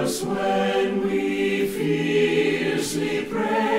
us when we fiercely pray.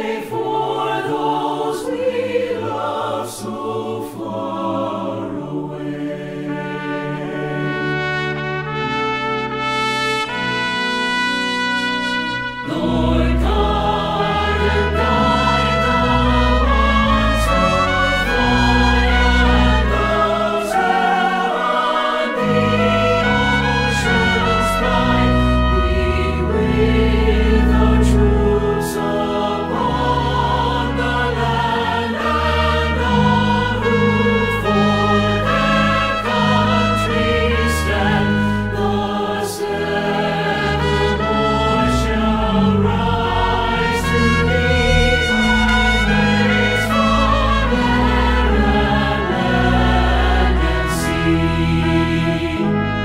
You.